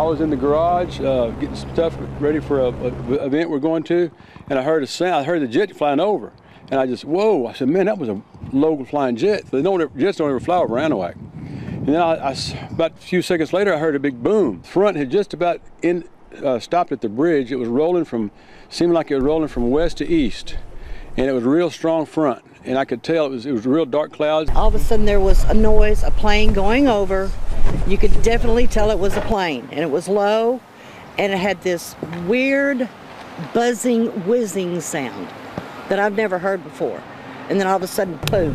I was in the garage uh, getting stuff ready for a, a, event we're going to, and I heard a sound. I heard the jet flying over, and I just whoa! I said, man, that was a low flying jet. They don't jets don't ever fly over Anahuac. And then I, I, about a few seconds later, I heard a big boom. Front had just about in, uh, stopped at the bridge. It was rolling from, seemed like it was rolling from west to east, and it was real strong front. And I could tell it was it was real dark clouds. All of a sudden, there was a noise, a plane going over. You could definitely tell it was a plane, and it was low, and it had this weird, buzzing, whizzing sound that I've never heard before. And then all of a sudden, boom,